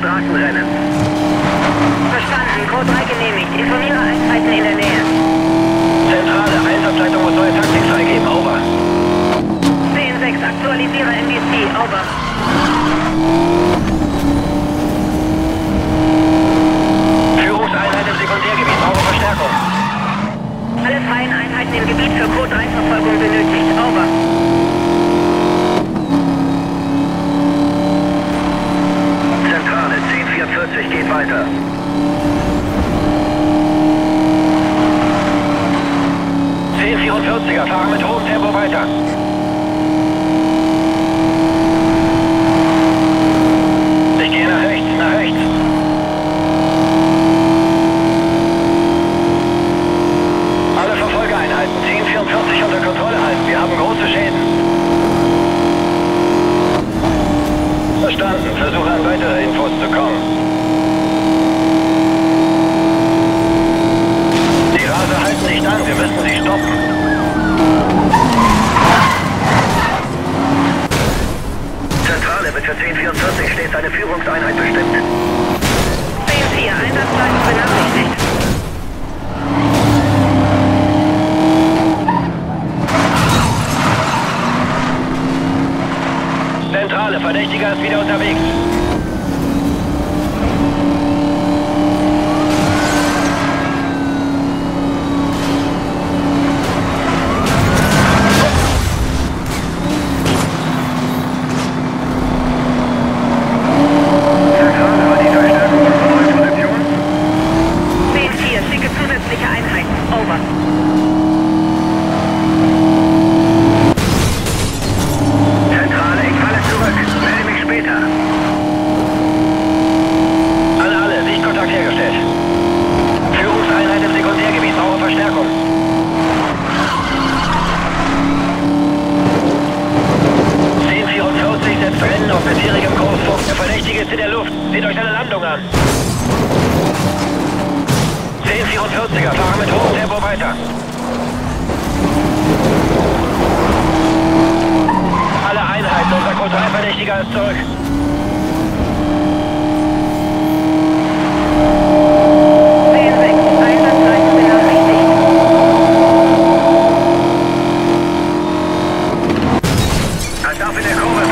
starten rennen. weiter. C44er fahren mit hohem Tempo weiter. Führungseinheit bestimmt. 10-4, Einsatzleitung benachrichtigt. Zentrale, Verdächtiger ist wieder unterwegs. Over. Zentrale, ich falle zurück. Melde mich später. An alle, Sichtkontakt hergestellt. Führungseinheit im Sekundärgebiet, brauche Verstärkung. ...1044 setzt Rennen auf bisherigem Großfunk. Der Verdächtige ist in der Luft. Seht euch seine Landung an. 40er, fahren mit hohem Tempo weiter. Alle Einheiten, unser Kontrollverdächtiger ist zurück. Als auf in der Kurve.